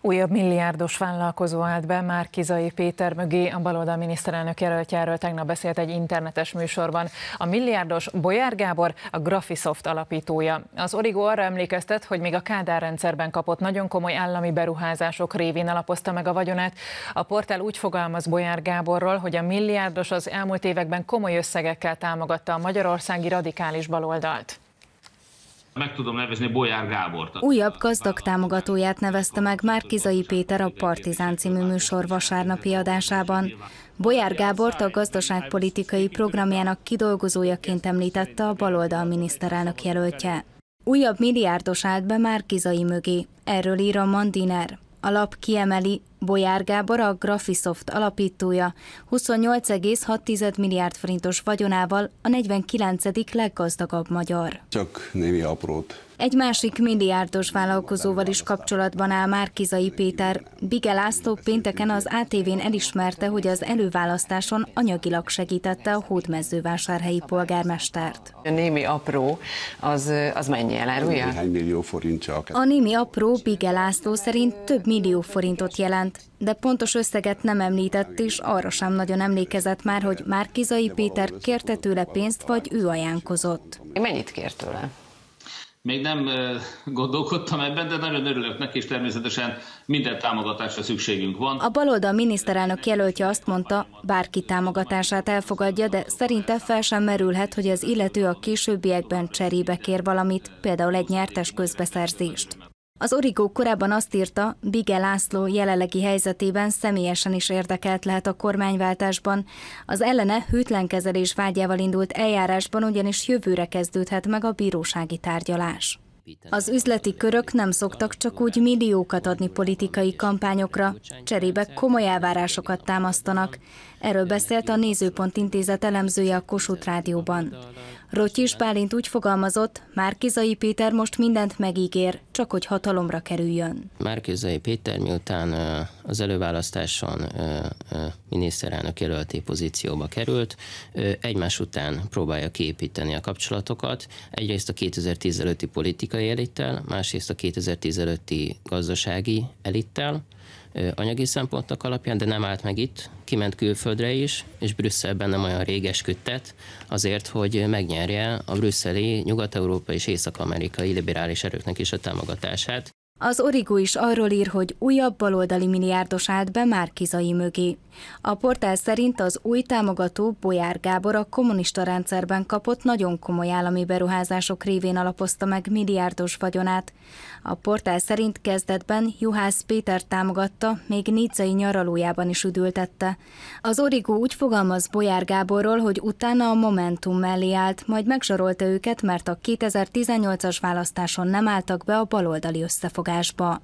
Újabb milliárdos vállalkozó állt be Márkizai Péter mögé, a baloldal miniszterelnök jelöltjáról tegnap beszélt egy internetes műsorban. A milliárdos Bolyár Gábor a Graphisoft alapítója. Az Origo arra emlékeztet, hogy még a Kádár rendszerben kapott nagyon komoly állami beruházások révén alapozta meg a vagyonát. A portál úgy fogalmaz Bolyár Gáborról, hogy a milliárdos az elmúlt években komoly összegekkel támogatta a magyarországi radikális baloldalt meg tudom nevezni Bolyár Gábort. Újabb gazdag támogatóját nevezte meg Márkizai Péter a Partizán című műsor vasárnapi adásában. Bolyár Gábort a gazdaságpolitikai programjának kidolgozójaként említette a baloldal miniszterelnök jelöltje. Újabb milliárdos állt be Márkizai mögé, erről ír a Mandiner. A lap kiemeli, Bolyár Gábor, a Graphisoft alapítója 28,6 milliárd forintos vagyonával a 49. leggazdagabb magyar. Csak némi aprót egy másik milliárdos vállalkozóval is kapcsolatban áll Márkizai Péter. Bige László pénteken az ATV-n elismerte, hogy az előválasztáson anyagilag segítette a hódmezővásárhelyi polgármestert. A némi apró, az, az mennyi elárulja? Néhány millió forint csak. A némi apró Bige László szerint több millió forintot jelent, de pontos összeget nem említett, és arra sem nagyon emlékezett már, hogy Márkizai Péter kérte tőle pénzt, vagy ő ajánlkozott. Mennyit kért tőle? Még nem gondolkodtam ebben, de nagyon örülök neki, és természetesen minden támogatásra szükségünk van. A baloldal miniszterelnök jelöltje azt mondta, bárki támogatását elfogadja, de szerinte fel sem merülhet, hogy az illető a későbbiekben cserébe kér valamit, például egy nyertes közbeszerzést. Az Origó korábban azt írta, Bige László jelenlegi helyzetében személyesen is érdekelt lehet a kormányváltásban. Az ellene hűtlenkezelés vágyával indult eljárásban ugyanis jövőre kezdődhet meg a bírósági tárgyalás. Az üzleti körök nem szoktak csak úgy milliókat adni politikai kampányokra, cserébe komoly elvárásokat támasztanak. Erről beszélt a Nézőpont Intézet elemzője a Kossuth Rádióban. Rotyis Bálint úgy fogalmazott, Márkizai Péter most mindent megígér, csak hogy hatalomra kerüljön. Márkizai Péter miután az előválasztáson miniszterelnök jelölti pozícióba került, egymás után próbálja kiépíteni a kapcsolatokat. Egyrészt a 2010 előtti politikai elittel, másrészt a 2010 előtti gazdasági elittel, anyagi szempontok alapján, de nem állt meg itt, kiment külföldre is, és Brüsszelben nem olyan régesködtet azért, hogy megnyerje a brüsszeli, nyugat-európai és észak-amerikai liberális erőknek is a támogatását. Az Origo is arról ír, hogy újabb baloldali milliárdos állt be Márkizai mögé. A portál szerint az új támogató Bolyár Gábor a kommunista rendszerben kapott nagyon komoly állami beruházások révén alapozta meg milliárdos vagyonát. A portál szerint kezdetben Juhász Péter támogatta, még Nicai nyaralójában is üdültette. Az Origo úgy fogalmaz Bolyár Gáborról, hogy utána a Momentum mellé állt, majd megzsarolta őket, mert a 2018-as választáson nem álltak be a baloldali összefogásba.